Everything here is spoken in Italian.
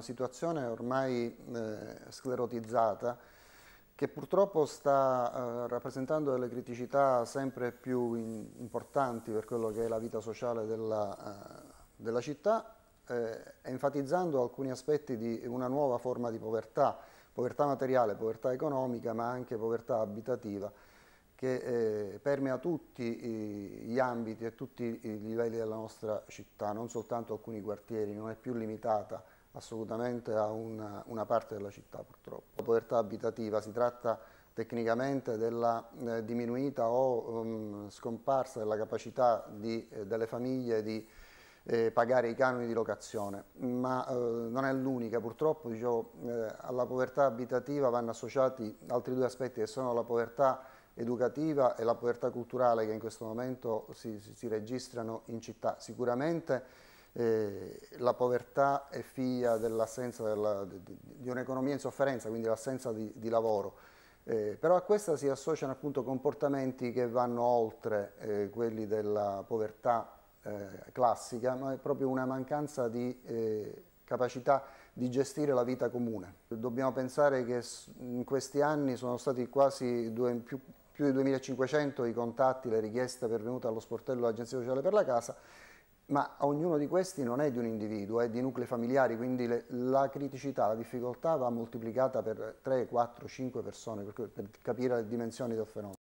una situazione ormai eh, sclerotizzata che purtroppo sta eh, rappresentando delle criticità sempre più in, importanti per quello che è la vita sociale della, eh, della città, eh, enfatizzando alcuni aspetti di una nuova forma di povertà, povertà materiale, povertà economica, ma anche povertà abitativa, che eh, permea tutti gli ambiti e tutti i livelli della nostra città, non soltanto alcuni quartieri, non è più limitata assolutamente a una, una parte della città purtroppo. La povertà abitativa si tratta tecnicamente della eh, diminuita o um, scomparsa della capacità di, eh, delle famiglie di eh, pagare i canoni di locazione, ma eh, non è l'unica, purtroppo eh, alla povertà abitativa vanno associati altri due aspetti che sono la povertà educativa e la povertà culturale che in questo momento si, si registrano in città. Sicuramente eh, la povertà è figlia dell'assenza di, di un'economia in sofferenza, quindi l'assenza di, di, lavoro. Eh, però a questa si associano appunto comportamenti che vanno oltre eh, quelli della povertà eh, classica, ma è proprio una mancanza di eh, capacità di gestire la vita comune. Dobbiamo pensare che in questi anni sono stati quasi due, più, più di 2500 i contatti, le richieste pervenute allo sportello dell'Agenzia Sociale per la Casa, ma ognuno di questi non è di un individuo, è di nuclei familiari, quindi le, la criticità, la difficoltà va moltiplicata per 3, 4, 5 persone per, per capire le dimensioni del fenomeno.